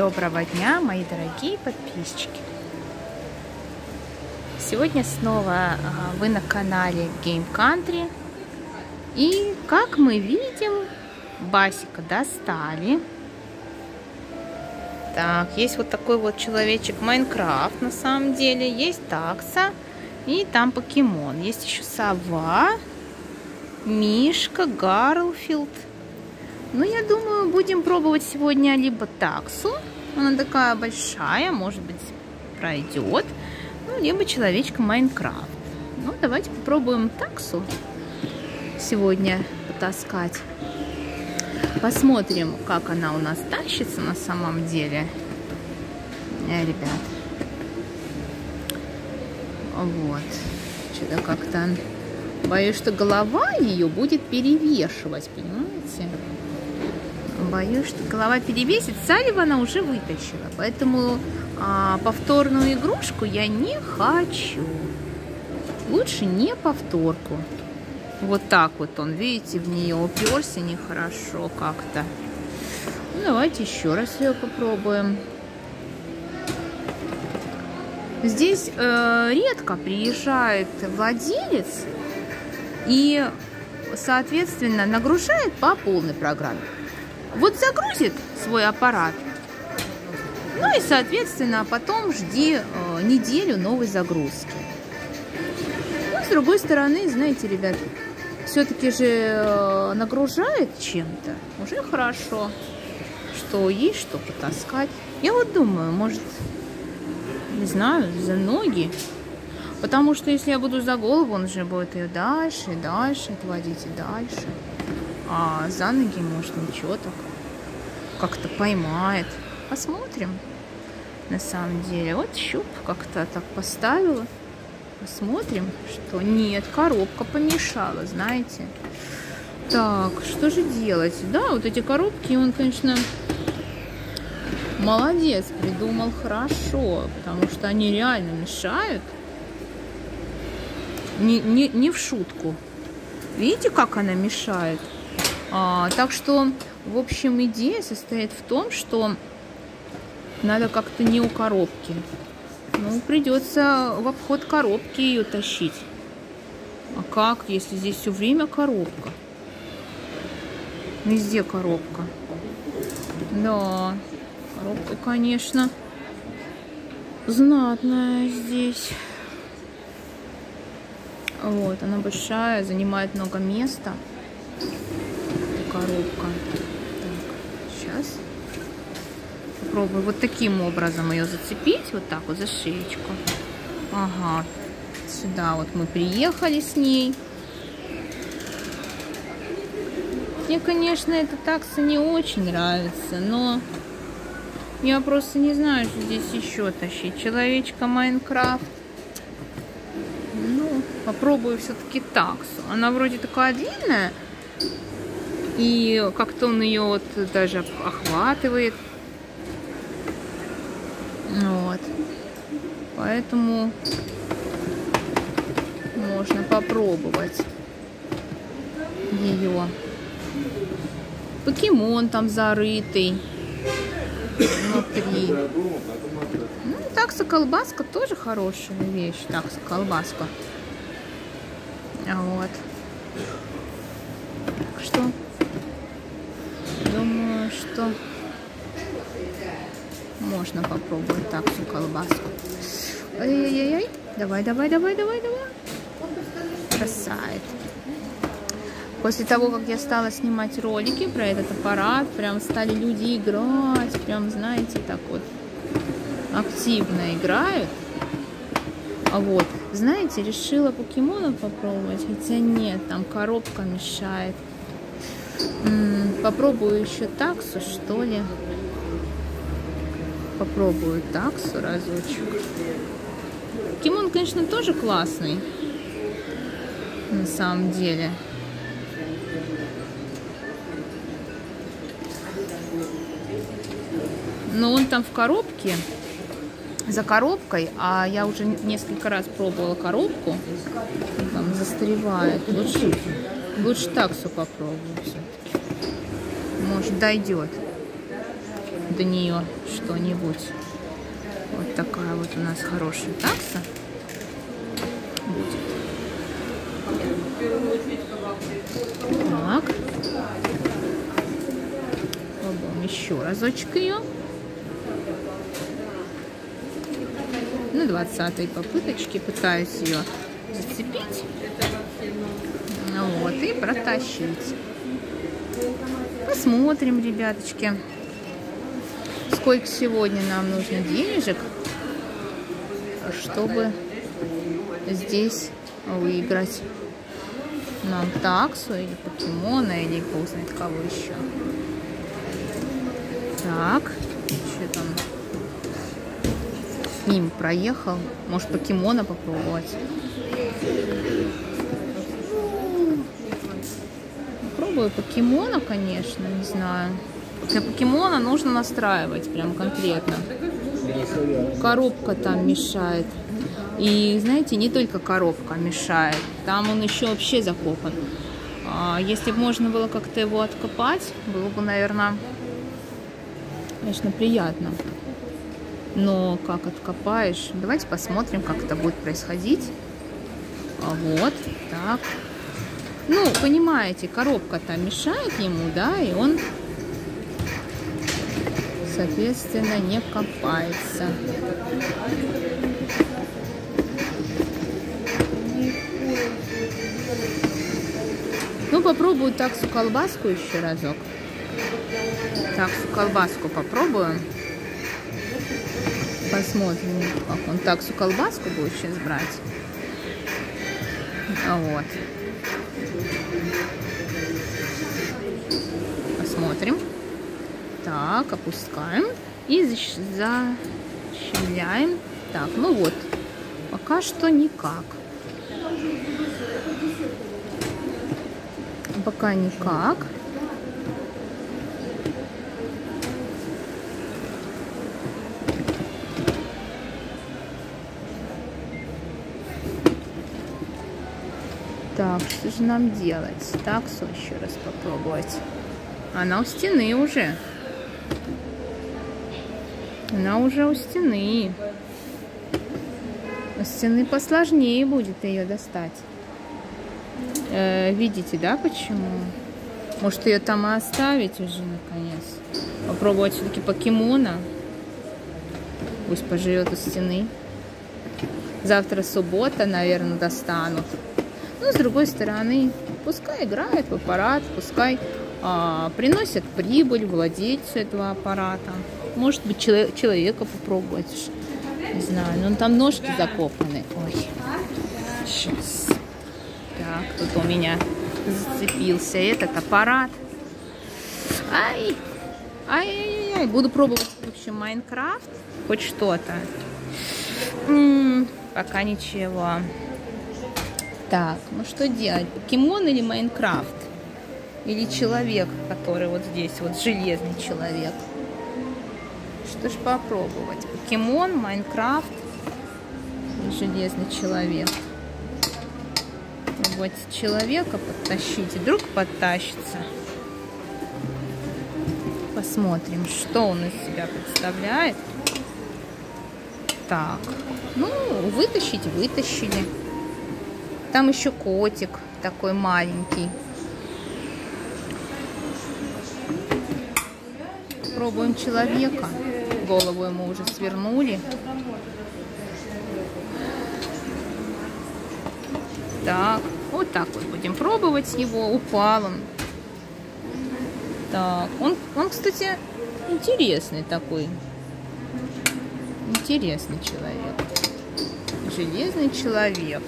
Доброго дня, мои дорогие подписчики! Сегодня снова а, вы на канале Game Country. И как мы видим, Басика достали. Так, есть вот такой вот человечек Майнкрафт на самом деле. Есть такса и там покемон. Есть еще сова, Мишка, Гарлфилд. Ну, я думаю, будем пробовать сегодня либо таксу. Она такая большая, может быть, пройдет. Ну, либо человечка Майнкрафт. Ну, давайте попробуем таксу сегодня потаскать. Посмотрим, как она у нас тащится на самом деле. Э, ребят. Вот. Что-то как-то... Боюсь, что голова ее будет перевешивать, понимаете? Боюсь, что голова перевесит. Салива она уже вытащила. Поэтому а, повторную игрушку я не хочу. Лучше не повторку. Вот так вот он, видите, в нее уперся нехорошо как-то. Ну, давайте еще раз ее попробуем. Здесь э, редко приезжает владелец и, соответственно, нагружает по полной программе. Вот загрузит свой аппарат, ну и, соответственно, потом жди э, неделю новой загрузки. Ну, с другой стороны, знаете, ребят, все-таки же э, нагружает чем-то. Уже хорошо, что есть что потаскать. Я вот думаю, может, не знаю, за ноги. Потому что если я буду за голову, он же будет ее дальше и дальше отводить и дальше. А за ноги, может, ничего так. Как-то поймает. Посмотрим. На самом деле. Вот щуп как-то так поставила. Посмотрим, что нет, коробка помешала, знаете. Так, что же делать? Да, вот эти коробки, он, конечно, молодец, придумал хорошо, потому что они реально мешают. Не, не, не в шутку. Видите, как она мешает? А, так что, в общем, идея состоит в том, что надо как-то не у коробки. Ну, придется в обход коробки ее тащить. А как, если здесь все время коробка? Везде коробка. Да, коробка, конечно, знатная здесь. Вот, она большая, занимает много места. Коробка. Так, сейчас попробую вот таким образом ее зацепить. Вот так вот за шеечку. Ага. Сюда вот мы приехали с ней. Мне, конечно, эта такса не очень нравится, но я просто не знаю, что здесь еще тащить. Человечка Майнкрафт попробую все-таки таксу. Она вроде такая длинная, и как-то он ее вот даже охватывает. Вот. Поэтому можно попробовать ее. Покемон там зарытый внутри. Ну, такса колбаска тоже хорошая вещь. Такса колбаска. Вот. Так что думаю, что можно попробовать так всю колбаску. Ай-яй-яй. Давай, давай, давай, давай, давай. Бросает. После того, как я стала снимать ролики про этот аппарат, прям стали люди играть, прям, знаете, так вот активно играют. А вот, знаете, решила покемонов попробовать, хотя нет, там коробка мешает. М -м, попробую еще таксу, что ли. Попробую таксу разочек. Покемон, конечно, тоже классный. На самом деле. Но он там в коробке за коробкой, а я уже несколько раз пробовала коробку, там застревает. Лучше, лучше таксу попробую. Может, дойдет до нее что-нибудь. Вот такая вот у нас хорошая такса будет. Так. Попробуем еще разочек ее. На 20 попыточке пытаюсь ее зацепить. Вот, и протащить. Посмотрим, ребяточки, сколько сегодня нам нужно денежек, чтобы здесь выиграть нам таксу или покемона, или бог знает кого еще. Так, что там ним проехал. Может покемона попробовать. Попробую покемона, конечно, не знаю. Для покемона нужно настраивать прям конкретно. Коробка там мешает. И, знаете, не только коробка мешает, там он еще вообще закопан. А, если бы можно было как-то его откопать, было бы, наверное, конечно, приятно. Но как откопаешь? Давайте посмотрим, как это будет происходить. А вот, так. Ну, понимаете, коробка там мешает ему, да, и он, соответственно, не копается. Ну, попробую таксу колбаску еще разок. Таксу колбаску попробуем. Посмотрим, как он таксу колбаску будет сейчас брать. Вот. Так, опускаем. И защемляем. Так, ну вот. Пока что никак. Пока никак. Так, что же нам делать? Таксу еще раз попробовать. Она у стены уже. Она уже у стены. У стены посложнее будет ее достать. Э, видите, да, почему? Может, ее там и оставить уже, наконец. Попробовать все-таки покемона. Пусть поживет у стены. Завтра суббота, наверное, достанут. Но с другой стороны, пускай играет в аппарат, пускай а, приносят прибыль владельцу этого аппарата. Может быть, человек, человека попробовать. Не знаю, но там ножки закопаны. Ой, сейчас. Так, тут у меня зацепился этот аппарат. Ай, ай-яй-яй. Буду пробовать, в общем, Майнкрафт. Хоть что-то. Пока ничего. Так, ну что делать? Покемон или Майнкрафт? Или человек, который вот здесь, вот железный человек? Что ж попробовать? Покемон, Майнкрафт железный человек. Пробовать человека подтащить. Вдруг подтащится. Посмотрим, что он из себя представляет. Так, ну, вытащить вытащили. Там еще котик такой маленький. Пробуем человека. Голову ему уже свернули. Так, вот так вот будем пробовать его. Упал он. Так, он, он, кстати, интересный такой. Интересный человек. Железный человек.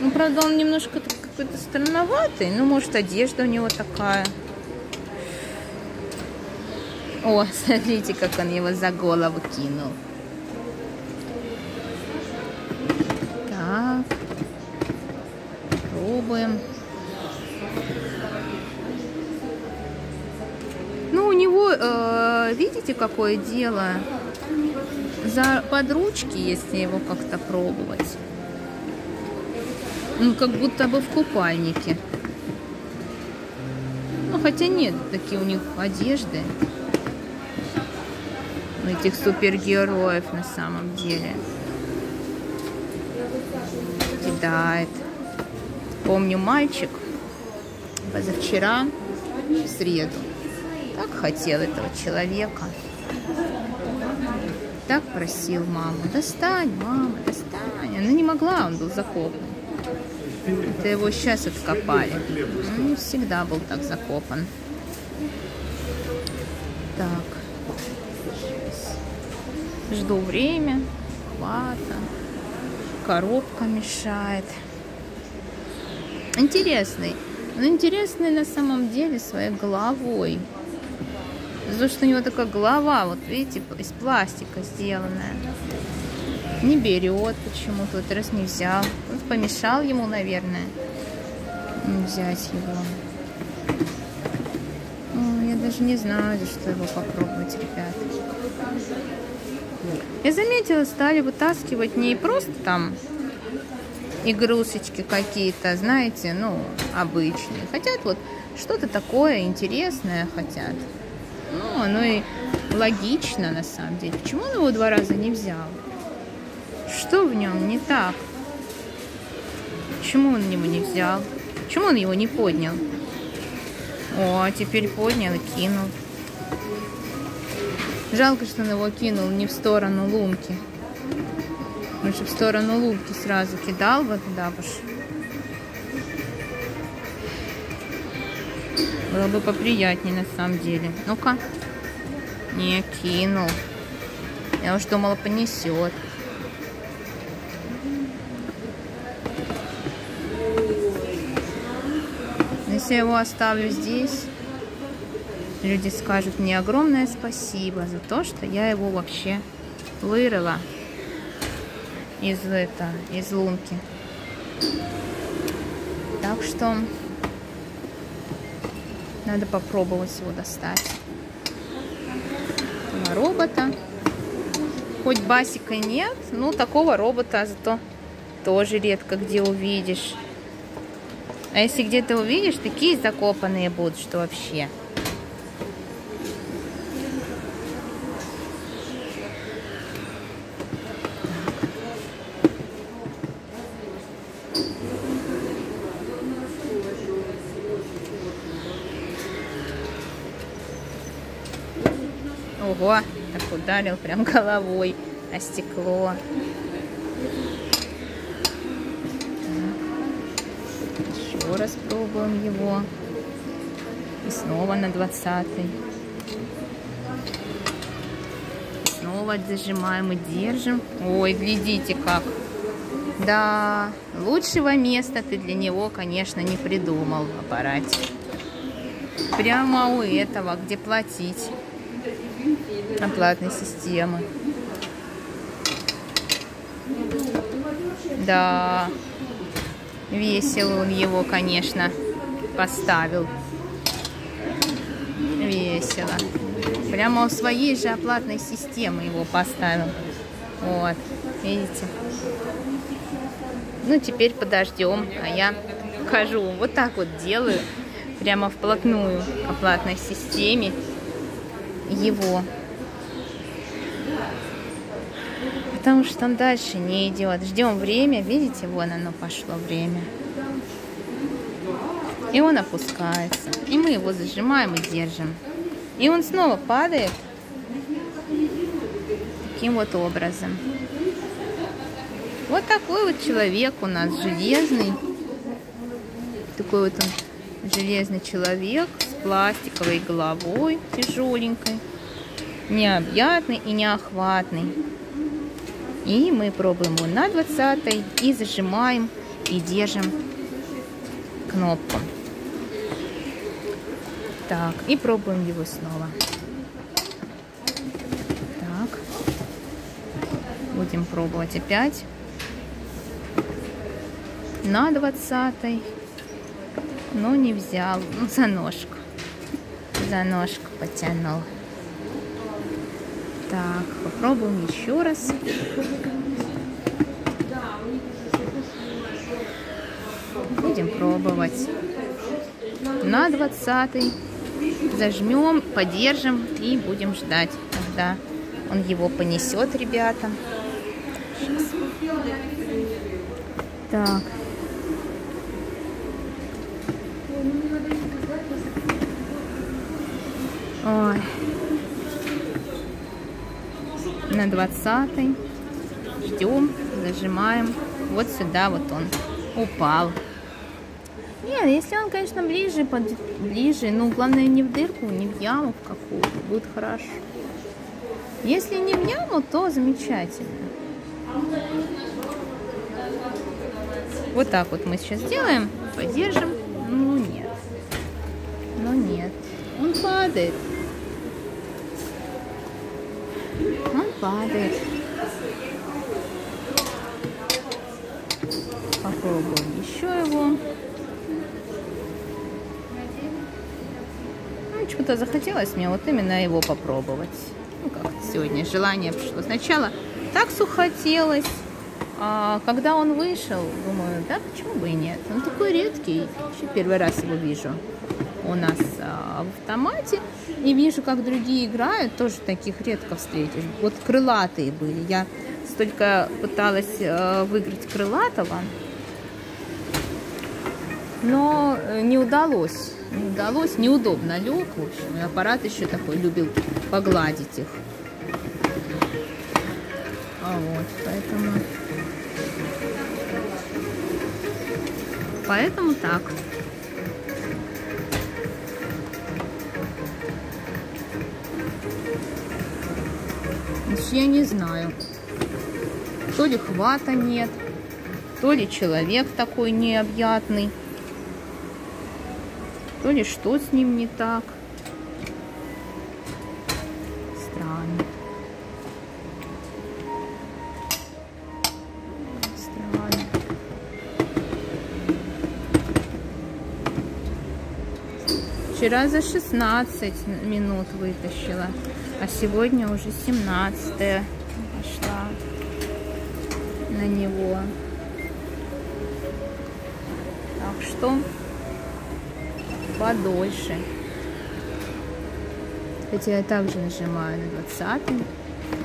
Ну, правда, он немножко какой-то странноватый. Ну, может, одежда у него такая. О, смотрите, как он его за голову кинул. Так. Пробуем. Ну, у него, э, видите, какое дело? За подручки, если его как-то пробовать. Ну, как будто бы в купальнике. Ну, хотя нет, такие у них одежды. Этих супергероев на самом деле. Кидает. Помню, мальчик позавчера, в среду, так хотел этого человека. Так просил маму, достань, мама, достань. Она не могла, он был закопан. Это его сейчас откопали. Он всегда был так закопан. Жду время. Хвата. Коробка мешает. Интересный. Он интересный на самом деле своей головой. За что у него такая голова, вот видите, из пластика сделанная. Не берет почему-то, вот раз не взял. Вот помешал ему, наверное, взять его. Я даже не знаю, за что его попробовать, ребят. Я заметила, стали вытаскивать не просто там игрушечки какие-то, знаете, ну, обычные. Хотят вот что-то такое интересное хотят. Ну, оно и логично на самом деле. Почему он его два раза не взял? Что в нем не так? Почему он его не взял? Почему он его не поднял? О, а теперь поднял и кинул. Жалко, что он его кинул не в сторону лунки. Лучше в сторону лунки сразу кидал бы туда бы. Было бы поприятнее на самом деле. Ну-ка. Не кинул. Я уж думала, понесет. Если я его оставлю здесь, люди скажут мне огромное спасибо за то, что я его вообще вырыла из, это, из лунки. Так что надо попробовать его достать. Робота. Хоть басика нет, но такого робота зато тоже редко где увидишь. А если где-то увидишь, такие закопанные будут, что вообще. Ого, так ударил прям головой о стекло. Еще раз пробуем его. И снова на 20 -й. Снова зажимаем и держим. Ой, глядите как. Да, лучшего места ты для него, конечно, не придумал в аппарате. Прямо у этого, где платить оплатной системы. Да, весело он его, конечно, поставил. Весело. Прямо у своей же оплатной системы его поставил. Вот, видите? Ну, теперь подождем, а я хожу. Вот так вот делаю, прямо вплотную к оплатной системе его. Потому что он дальше не идет. Ждем время. Видите, вон оно пошло время. И он опускается. И мы его зажимаем и держим. И он снова падает. Таким вот образом. Вот такой вот человек у нас железный. Такой вот он железный человек с пластиковой головой тяжеленькой. Необъятный и неохватный. И мы пробуем его на 20 и зажимаем и держим кнопку. Так, и пробуем его снова. Так. Будем пробовать опять. На 20 но не взял. Ну, за ножку. За ножку потянул. Так, попробуем еще раз. Будем пробовать. На 20 зажмем, подержим и будем ждать, когда Он его понесет, ребята. Так. Ой. На двадцатый. Ждем, зажимаем. Вот сюда вот он упал. Нет, если он, конечно, ближе, под, ближе, ну, главное, не в дырку, не в яму какую будет хорошо. Если не в яму, то замечательно. Вот так вот мы сейчас делаем, поддержим. Ну, нет. Ну, нет. Он падает. Он падает. Попробуем еще его. Ну, что-то захотелось мне вот именно его попробовать. Ну, как сегодня желание пришло. Сначала так сухотелось. А когда он вышел, думаю, да, почему бы и нет. Он такой редкий. Еще первый раз его вижу у нас а, в автомате. И вижу, как другие играют, тоже таких редко встретишь. Вот крылатые были. Я столько пыталась а, выиграть крылатого, но э, не удалось. Не удалось, неудобно лег, в общем. И аппарат еще такой любил погладить их. А вот, поэтому... Поэтому так. Я не знаю. То ли хвата нет, то ли человек такой необъятный, то ли что с ним не так. Странно. Странно. Вчера за 16 минут вытащила, а сегодня уже 17 пошла на него. Так что подольше. Хотя я также нажимаю на 20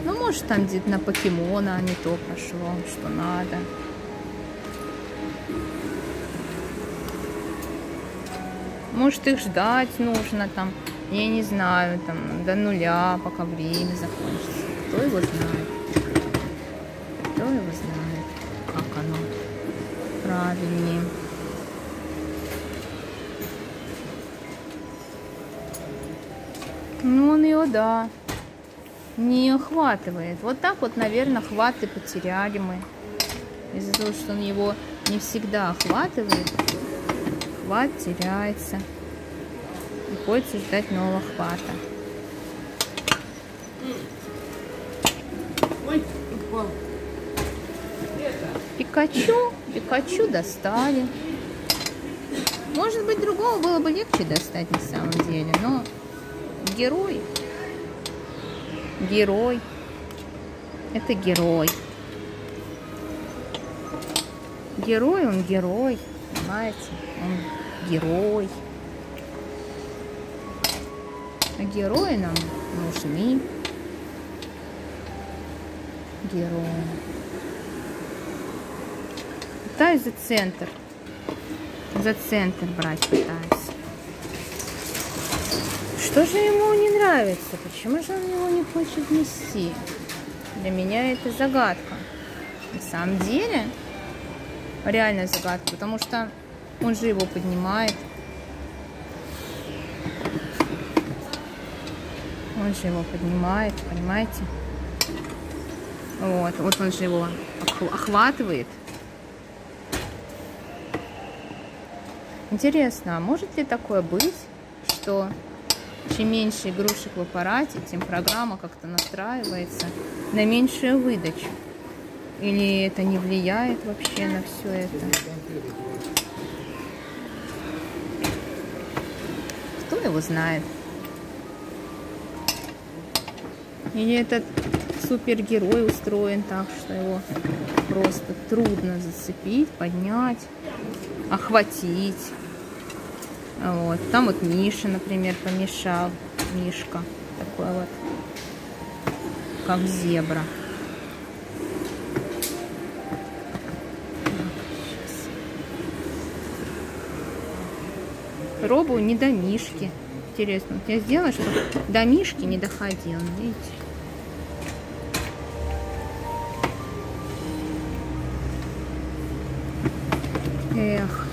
Ну, может, там где-то на покемона не то прошло, что надо. Может, их ждать нужно там, я не знаю, там, до нуля, пока время закончится. Кто его знает? Кто его знает, как оно правильнее. Ну, он ее, да, не охватывает. Вот так вот, наверное, хваты потеряли мы. Из-за того, что он его не всегда охватывает, хват теряется. Приходится ждать нового хвата. Пикачу, Пикачу достали. Может быть, другого было бы легче достать на самом деле, но герой. Герой. Это герой. Герой, он герой. Понимаете? Он герой. Герои нам нужны. Герои. Пытаюсь за центр. За центр брать пытаюсь. Что же ему не нравится? Почему же он его не хочет нести? Для меня это загадка. На самом деле, реальная загадка, потому что он же его поднимает. Он же его поднимает, понимаете? Вот, вот он же его охватывает. Интересно, а может ли такое быть, что чем меньше игрушек в аппарате, тем программа как-то настраивается на меньшую выдачу. Или это не влияет вообще на все это? Кто его знает? Или этот супергерой устроен так, что его просто трудно зацепить, поднять, охватить. Вот. Там вот Миша, например, помешал. Мишка. Такой вот. как зебра. Пробую не до мишки. Интересно, вот я сделала, что до мишки не доходил, видите? Эх.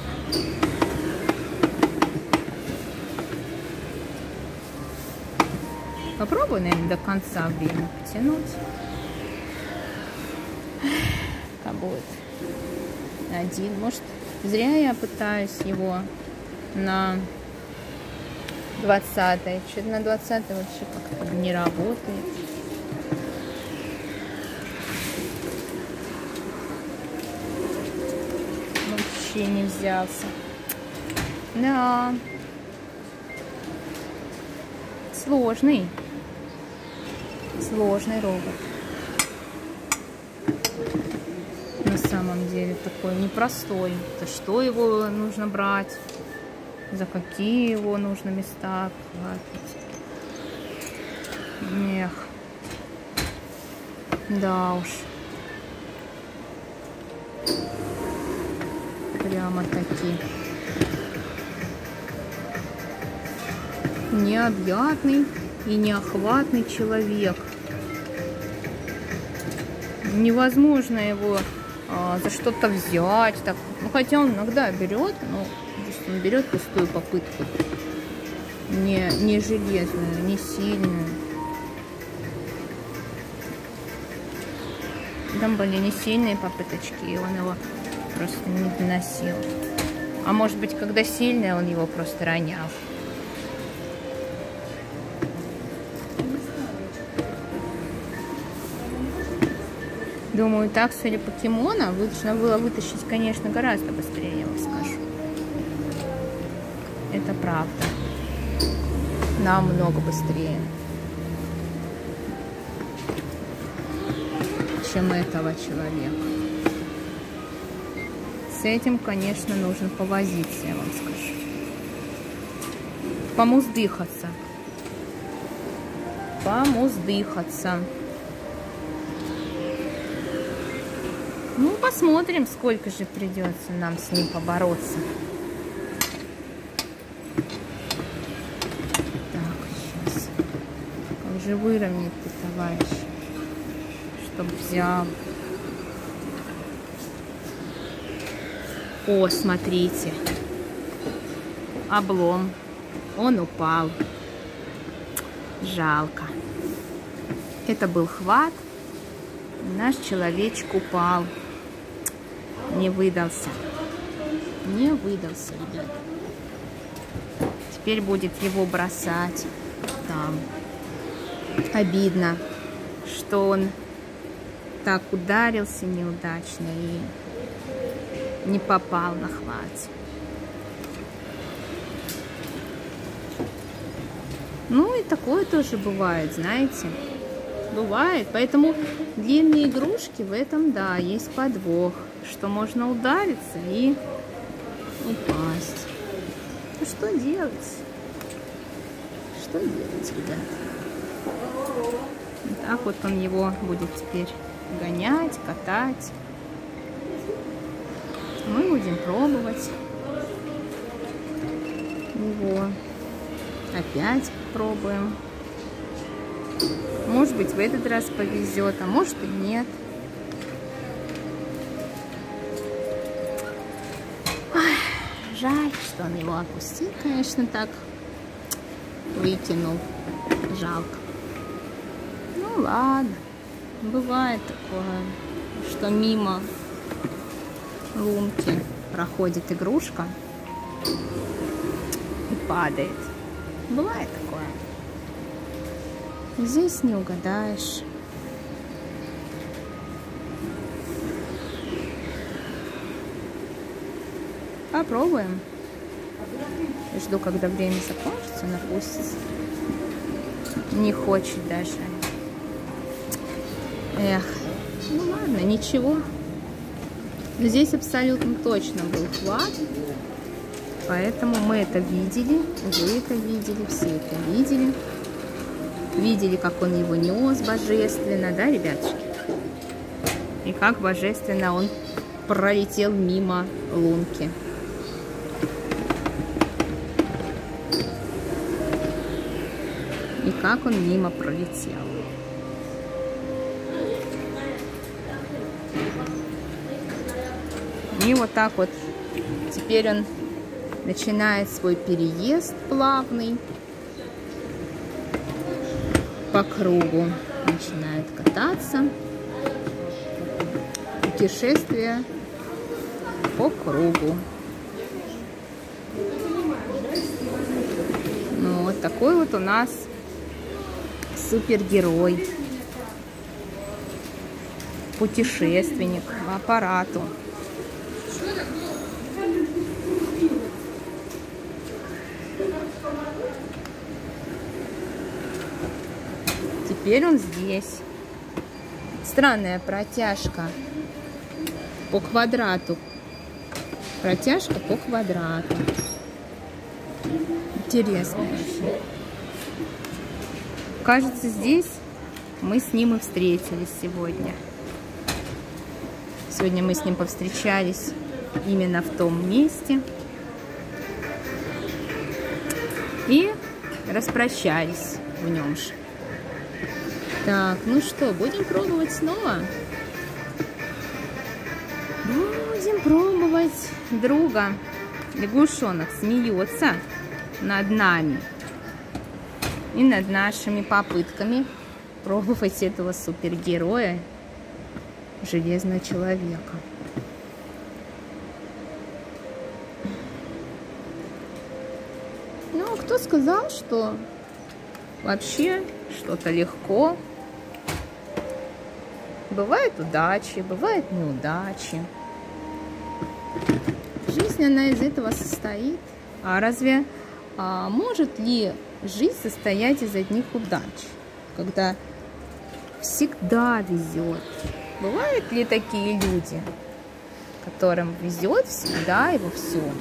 Попробую, наверное, до конца время потянуть. Как будет один. Может, зря я пытаюсь его на 20 -е. Что-то на 20 вообще как-то не работает. Вообще не взялся. Да. Сложный. Сложный робот. На самом деле такой непростой. То что его нужно брать? За какие его нужно места хватить? Эх. Да уж. Прямо такие. Необъятный и неохватный человек. Невозможно его а, за что-то взять. Так. Ну, хотя он иногда берет, но он берет пустую попытку. Не, не железную, не сильную. Там были не сильные попыточки, и он его просто не доносил. А может быть, когда сильный, он его просто ронял. Думаю, так, судя покемона, нужно было вытащить, конечно, гораздо быстрее, я вам скажу. Это правда. Намного быстрее. чем этого человека. С этим, конечно, нужно повозиться, я вам скажу. Помуздыхаться. Помуздыхаться. Ну, посмотрим, сколько же придется нам с ним побороться. Так, сейчас. Как же выровнять ты, товарищ? Чтоб взял. О, смотрите. Облом. Он упал. Жалко. Это был хват. Наш человечек упал не выдался. Не выдался, ребят. Теперь будет его бросать там. Обидно, что он так ударился неудачно и не попал на хват. Ну и такое тоже бывает, знаете. Бывает. Поэтому длинные игрушки в этом, да, есть подвох что можно удариться и упасть. Ну что делать? Что делать, ребят? Вот так вот он его будет теперь гонять, катать. Мы будем пробовать его. Опять пробуем. Может быть, в этот раз повезет, а может и нет. Жаль, что он его опустил, конечно, так. Выкинул. Жалко. Ну ладно. Бывает такое, что мимо лунки проходит игрушка и падает. Бывает такое. Здесь не угадаешь. Попробуем. Жду, когда время закончится, напустится. Не хочет даже. Эх, ну ладно, ничего. Но здесь абсолютно точно был хват. Поэтому мы это видели, вы это видели, все это видели. Видели, как он его нес божественно, да, ребятушки? И как божественно он пролетел мимо лунки. И как он мимо пролетел. И вот так вот теперь он начинает свой переезд плавный по кругу. Начинает кататься. Путешествие по кругу. Ну, вот такой вот у нас супергерой. Путешественник по аппарату. Теперь он здесь. Странная протяжка по квадрату. Протяжка по квадрату. Интересно. Кажется, здесь мы с ним и встретились сегодня. Сегодня мы с ним повстречались именно в том месте. И распрощались в нем же. Так, ну что, будем пробовать снова? Будем пробовать друга. Лягушонок смеется над нами и над нашими попытками пробовать этого супергероя, железного человека. Ну, кто сказал, что вообще что-то легко Бывают удачи, бывают неудачи. Жизнь, она из этого состоит. А разве а, может ли жизнь состоять из одних удач? Когда всегда везет. Бывают ли такие люди, которым везет всегда и во всем?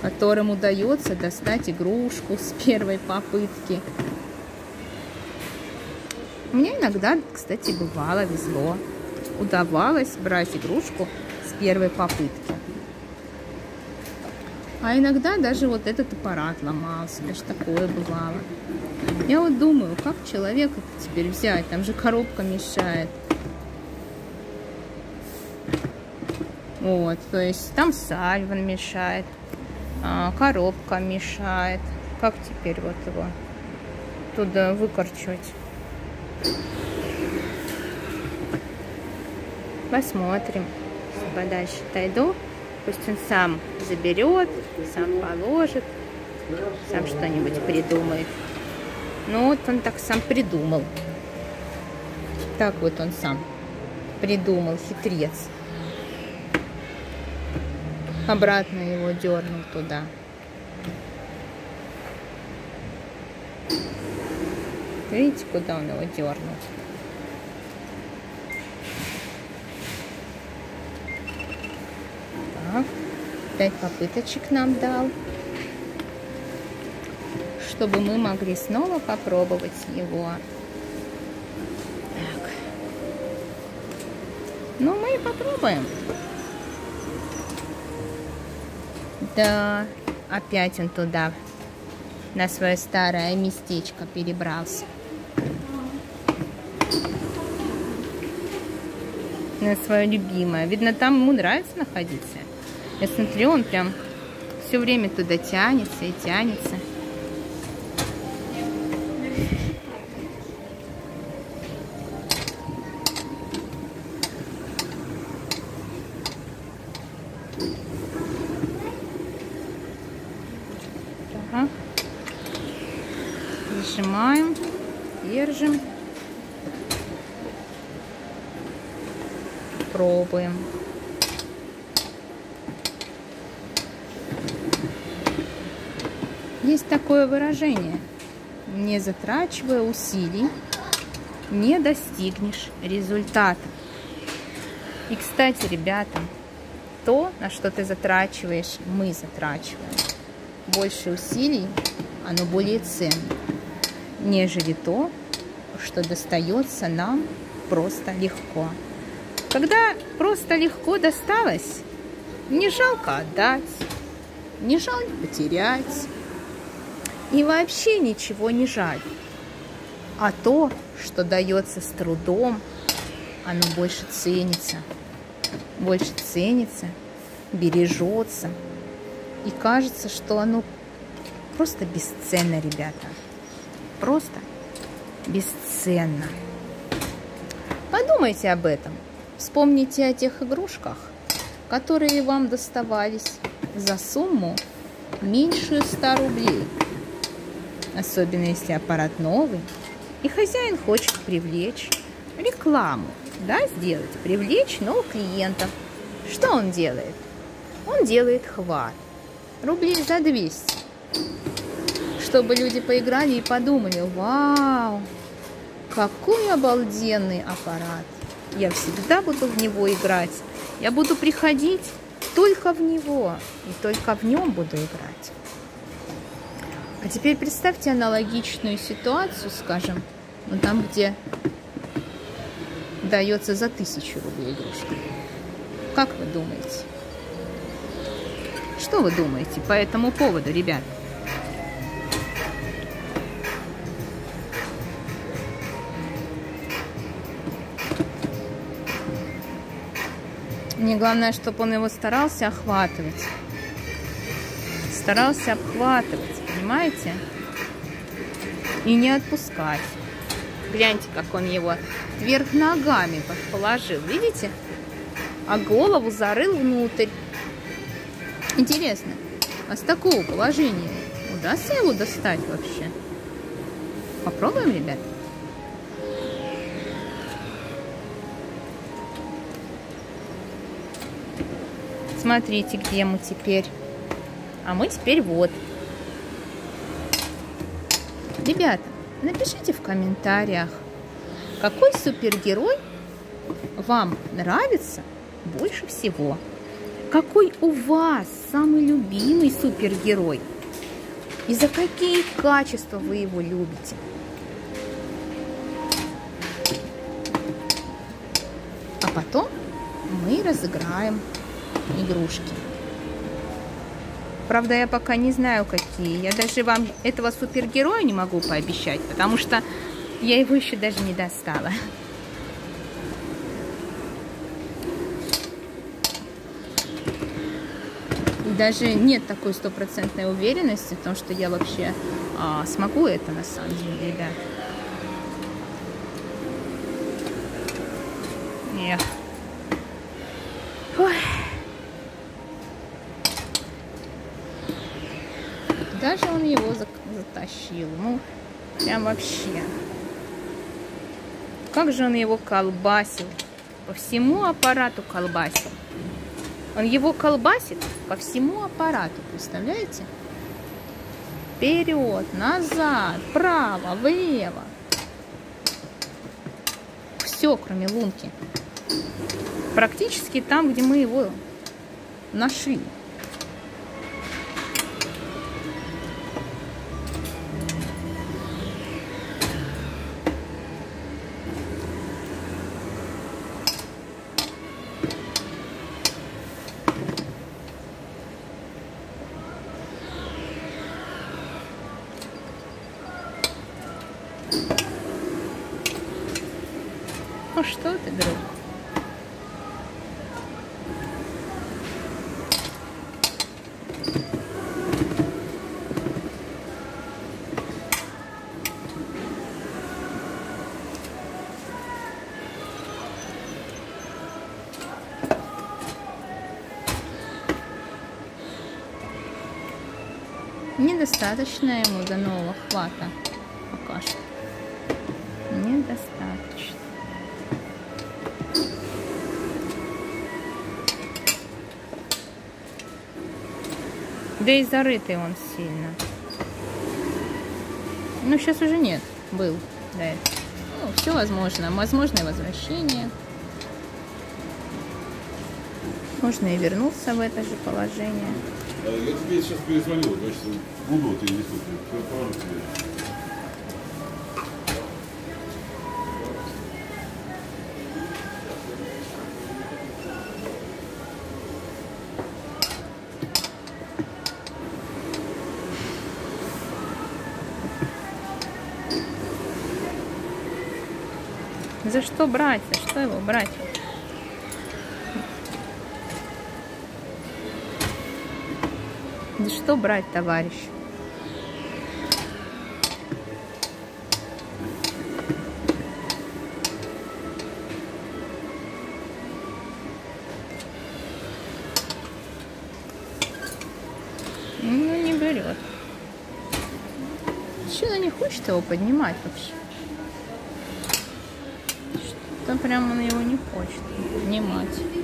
Которым удается достать игрушку с первой попытки, мне иногда, кстати, бывало, везло. Удавалось брать игрушку с первой попытки. А иногда даже вот этот аппарат ломался, даже такое бывало. Я вот думаю, как человека теперь взять? Там же коробка мешает. Вот, то есть там сальван мешает, а, коробка мешает. Как теперь вот его туда выкорчивать? Посмотрим. Подальше отойду. Пусть он сам заберет, сам положит, сам что-нибудь придумает. Ну вот он так сам придумал. Так вот он сам придумал, хитрец. Обратно его дернул туда. Видите, куда он его дернул? Так, пять попыточек нам дал, чтобы мы могли снова попробовать его. Так. Ну, мы и попробуем. Да, опять он туда, на свое старое местечко перебрался. На свое любимое. Видно, там ему нравится находиться. Я смотрю, он прям все время туда тянется и тянется. Так. Зажимаем, держим. Пробуем. Есть такое выражение. Не затрачивая усилий, не достигнешь результата. И, кстати, ребята, то, на что ты затрачиваешь, мы затрачиваем. Больше усилий, оно более ценно. нежели то, что достается нам просто легко. Когда просто легко досталось, не жалко отдать, не жаль потерять, и вообще ничего не жаль. А то, что дается с трудом, оно больше ценится, больше ценится, бережется. И кажется, что оно просто бесценно, ребята. Просто бесценно. Подумайте об этом. Вспомните о тех игрушках, которые вам доставались за сумму меньше 100 рублей. Особенно если аппарат новый, и хозяин хочет привлечь рекламу, да, сделать, привлечь новых клиентов. Что он делает? Он делает хват. Рублей за 200. Чтобы люди поиграли и подумали, вау, какой обалденный аппарат. Я всегда буду в него играть. Я буду приходить только в него. И только в нем буду играть. А теперь представьте аналогичную ситуацию, скажем, ну, там, где дается за тысячу рублей игрушка. Как вы думаете? Что вы думаете по этому поводу, ребят? Мне главное, чтобы он его старался охватывать. Старался обхватывать, понимаете? И не отпускать. Гляньте, как он его вверх ногами положил. Видите? А голову зарыл внутрь. Интересно, а с такого положения удастся его достать вообще? Попробуем, ребят? Смотрите, где мы теперь. А мы теперь вот. Ребята, напишите в комментариях, какой супергерой вам нравится больше всего. Какой у вас самый любимый супергерой? И за какие качества вы его любите? А потом мы разыграем игрушки. Правда, я пока не знаю, какие. Я даже вам этого супергероя не могу пообещать, потому что я его еще даже не достала. И даже нет такой стопроцентной уверенности в том, что я вообще а, смогу это на самом деле, ребят. Эх. Ой. Куда же он его затащил? Ну, прям вообще. Как же он его колбасил? По всему аппарату колбасил. Он его колбасит по всему аппарату, представляете? Вперед, назад, вправо, влево. Все, кроме лунки. Практически там, где мы его нашли. Ну что ты, друг? Недостаточно ему до нового хвата пока что. Недостаточно. Да и зарытый он сильно. Ну, сейчас уже нет. Был этого. Ну, все возможно. Возможное возвращение. Можно и вернуться в это же положение. А я тебе сейчас перезвонил, значит, буду вот или не тут. Тебе. За что брать? За что его брать? Что брать, товарищ? Ну, не берет. Что она не хочет его поднимать вообще? Что прямо он его не хочет поднимать.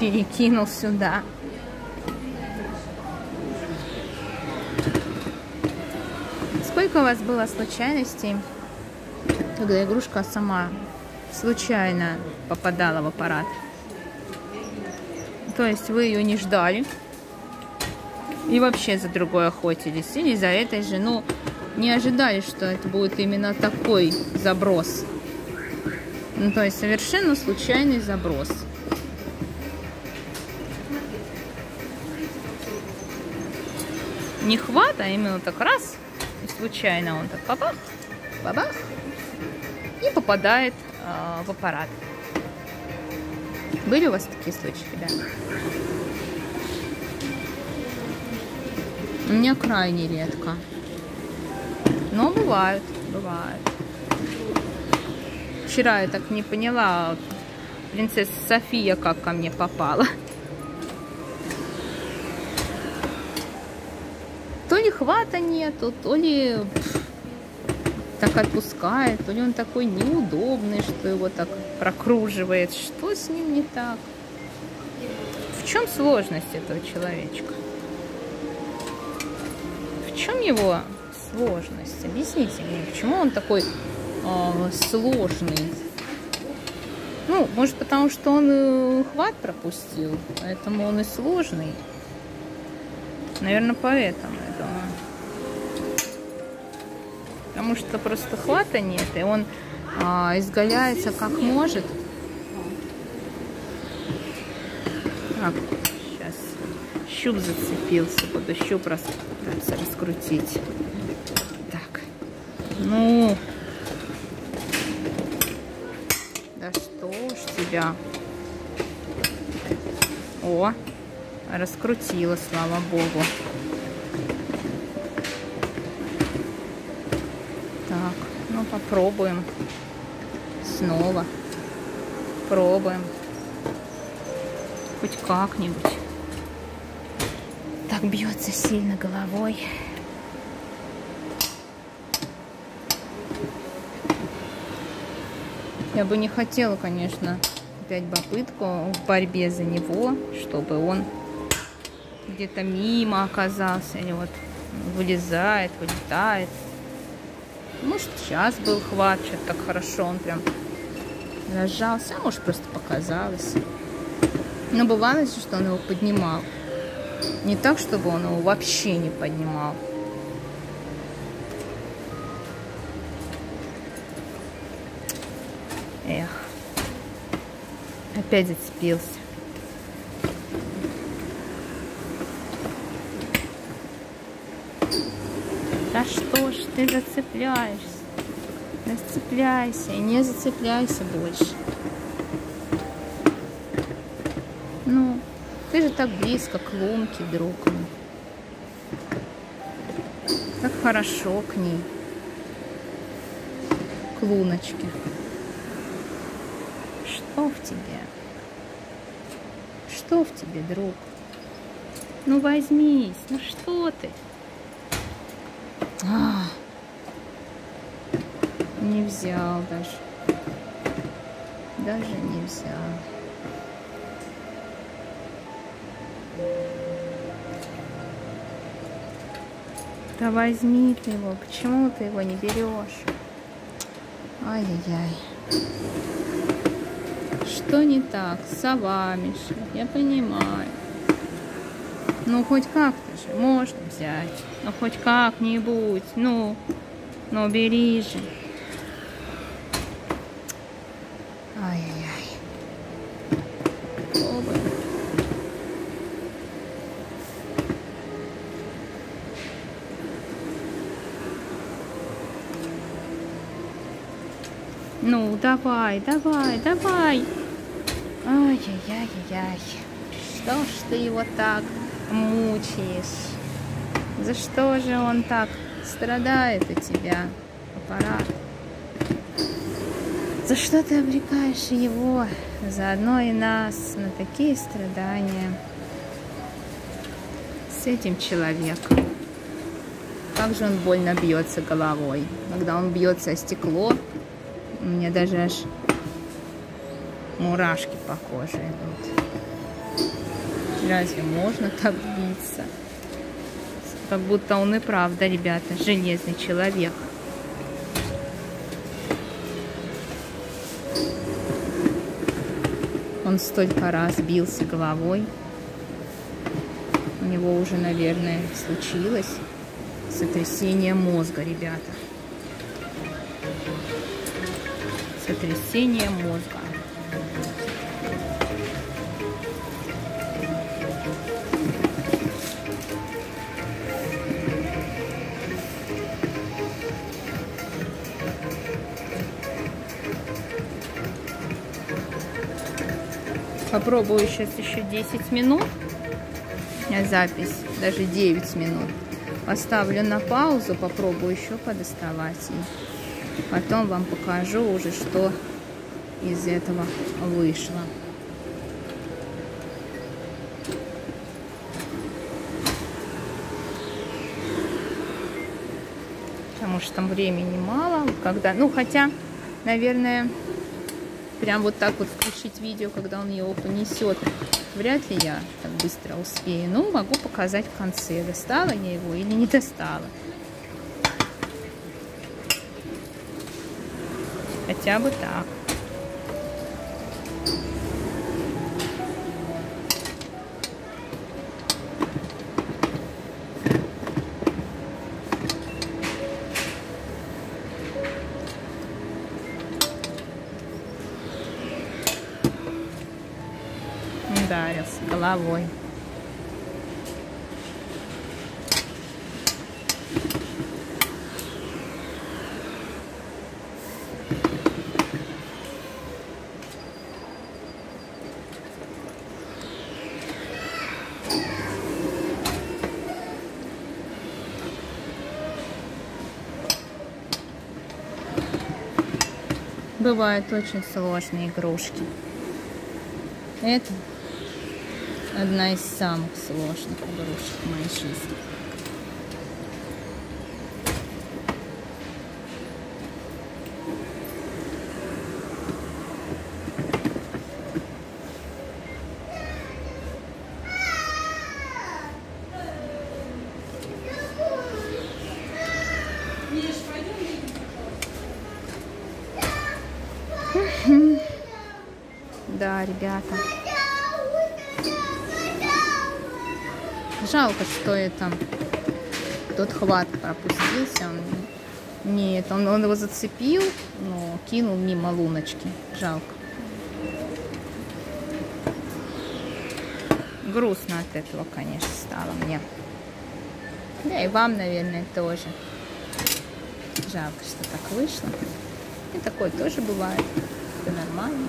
Перекинул сюда. Сколько у вас было случайностей, когда игрушка сама случайно попадала в аппарат? То есть вы ее не ждали и вообще за другой охотились, или за этой же, ну, не ожидали, что это будет именно такой заброс. Ну, то есть совершенно случайный заброс. Не хват, а именно так раз, и случайно он так бабах, бабах, и попадает э, в аппарат. Были у вас такие случаи, да? У меня крайне редко. Но бывают, бывают. Вчера я так не поняла, принцесса София как ко мне попала. Хвата нету, то ли так отпускает, то ли он такой неудобный, что его так прокруживает. Что с ним не так? В чем сложность этого человечка? В чем его сложность? Объясните мне, почему он такой э, сложный? Ну, может, потому что он э, хват пропустил, поэтому он и сложный. Наверное, поэтому, думаю. Потому что просто хвата нет, и он а, изгаляется как может. Так, сейчас щуп зацепился, буду щуп рас... пытаться раскрутить. Так, ну, да что ж тебя. О, раскрутила, слава богу. Так, попробуем снова. Пробуем. Хоть как-нибудь. Так бьется сильно головой. Я бы не хотела, конечно, опять попытку в борьбе за него, чтобы он где-то мимо оказался, или вот вылезает, вылетает. Может, сейчас был хват, что-то так хорошо, он прям разжался, а может, просто показалось. Но бывало, что он его поднимал. Не так, чтобы он его вообще не поднимал. Эх. Опять зацепился. Да что ж ты зацепляешься? Зацепляйся и не зацепляйся больше. Ну, ты же так близко к лунке, друг мой. Так хорошо к ней. К луночке. Что в тебе? Что в тебе, друг? Ну возьмись, ну что ты? Не взял даже. Даже не взял. Да возьми ты его. Почему ты его не берешь? Ай-яй-яй. Что не так? Сова мешает. Я понимаю. Ну, хоть как-то же можно взять. Ну, хоть как-нибудь. Ну, ну, бери же. Давай, давай, давай. Ай-яй-яй-яй. Что ж ты его так мучаешь? За что же он так страдает у тебя, аппарат? За что ты обрекаешь его, заодно и нас, на такие страдания с этим человеком? Как же он больно бьется головой. Когда он бьется о стекло, у меня даже аж мурашки по коже идут. Разве можно так биться? Как будто он и правда, ребята, железный человек. Он столько раз бился головой. У него уже, наверное, случилось сотрясение мозга, ребята. Сотрясение мозга. Попробую сейчас еще 10 минут. Запись, даже 9 минут. Поставлю на паузу, попробую еще подоставать. Потом вам покажу уже, что из этого вышло. Потому что времени мало. Когда, ну, хотя, наверное, прям вот так вот включить видео, когда он его понесет, вряд ли я так быстро успею. Ну, могу показать в конце, достала я его или не достала. Хотя бы так. ударился головой. Бывают очень сложные игрушки. Это одна из самых сложных игрушек в моей жизни. Да, ребята. Жалко, что это тот хват пропустился. Он, нет, он, он его зацепил, но кинул мимо луночки. Жалко. Грустно от этого, конечно, стало мне. Да и вам, наверное, тоже. Жалко, что так вышло. И такое тоже бывает. Это нормально.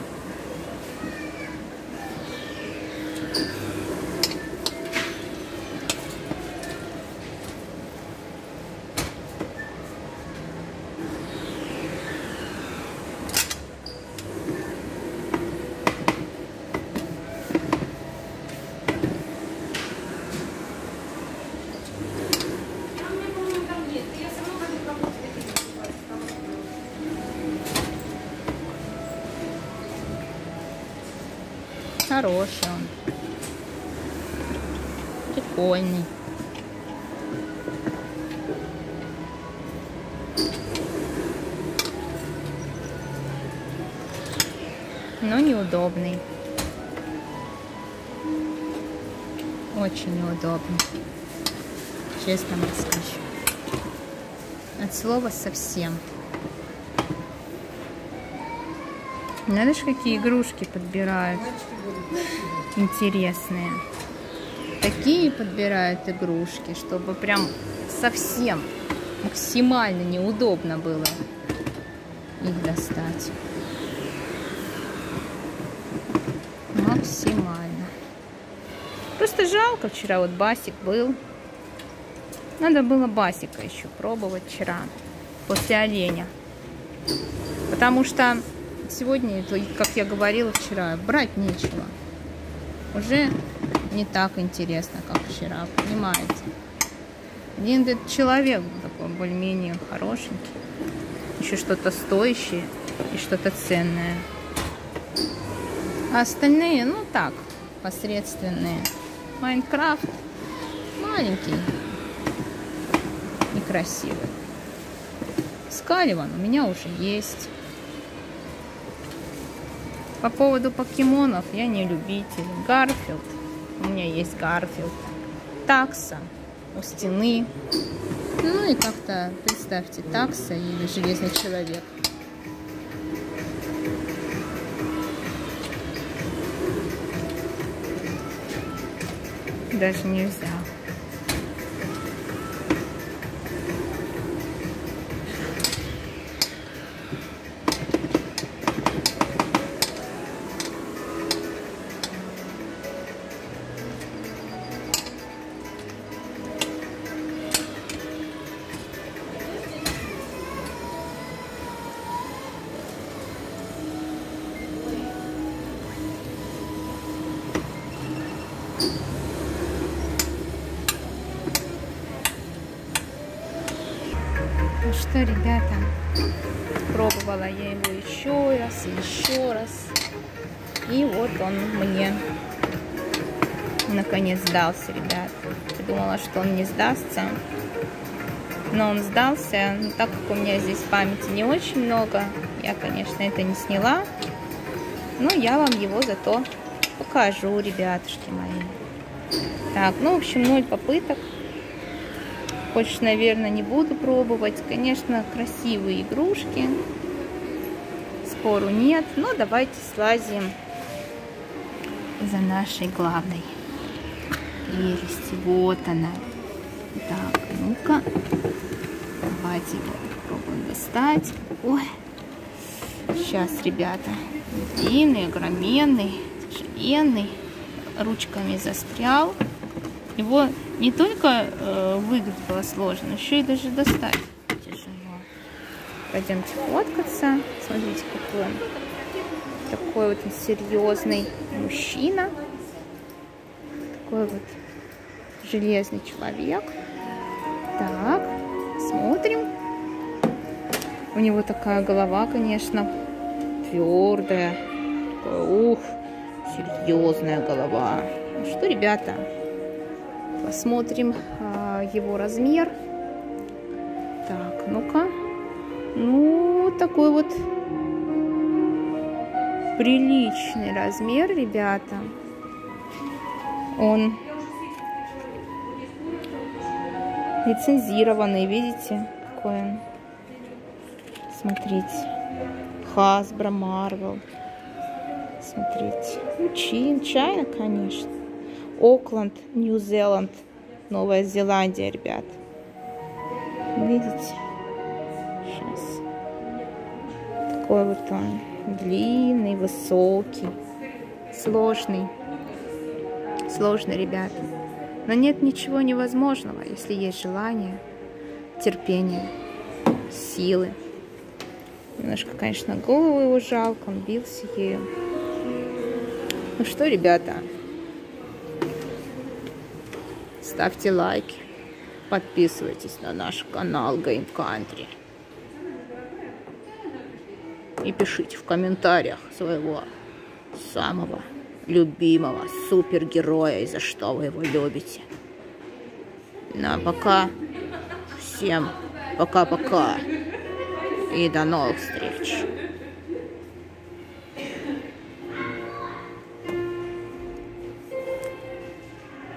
Но неудобный. Очень неудобный. Честно вам скажу. От слова совсем. Надо же, какие игрушки подбирают. Интересные. Такие подбирают игрушки, чтобы прям совсем максимально неудобно было их достать. Максимально. Просто жалко, вчера вот Басик был. Надо было Басика еще пробовать вчера, после оленя. Потому что сегодня, как я говорила вчера, брать нечего. Уже не так интересно, как вчера, понимаете? Один этот человек такой более-менее хорошенький. Еще что-то стоящее и что-то ценное. А остальные, ну так, посредственные. Майнкрафт маленький, некрасивый. Скаливан у меня уже есть. По поводу покемонов я не любитель. Гарфилд. У меня есть Гарфилд. Такса у стены. Ну и как-то представьте такса или железный человек. Даже нельзя. Что, ребята, пробовала я его еще раз, еще раз. И вот он мне наконец сдался, ребят. Я думала, что он не сдастся. Но он сдался. Но так как у меня здесь памяти не очень много, я, конечно, это не сняла. Но я вам его зато покажу, ребятушки мои. Так, ну, в общем, ноль попыток. Больше, наверное, не буду пробовать. Конечно, красивые игрушки. Спору нет. Но давайте слазим за нашей главной прелести. Вот она. Так, ну-ка. Давайте попробуем достать. Ой. Сейчас, ребята. Длинный, огроменный, тяжеленный. Ручками застрял. Его не только э, выгнать было сложно, еще и даже достать тяжело. Пойдемте фоткаться. Смотрите, какой он. Такой вот серьезный мужчина. Такой вот железный человек. Так, смотрим. У него такая голова, конечно, твердая. Такая, ух, серьезная голова. Ну что, ребята, Посмотрим а, его размер. Так, ну-ка. Ну, такой вот приличный размер, ребята. Он лицензированный, видите, какой он. Смотрите. Hasbro, Marvel. Смотрите. Ну, чин, чайно, конечно. Окленд, Нью-Зеланд, Новая Зеландия, ребят. Видите? Сейчас. Такой вот он. Длинный, высокий, сложный. Сложный, ребят. Но нет ничего невозможного, если есть желание, терпение, силы. Немножко, конечно, голову его жалко, он бился ею. Ну что, ребята, ставьте лайки, подписывайтесь на наш канал Game Country. И пишите в комментариях своего самого любимого супергероя и за что вы его любите. Ну а пока всем пока-пока и до новых встреч.